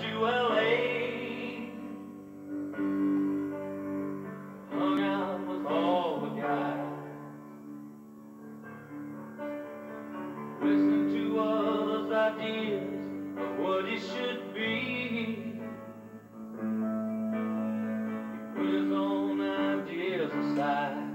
to L.A. Hung out with all the guys. Listening to others' ideas of what it should be. He put his own ideas aside.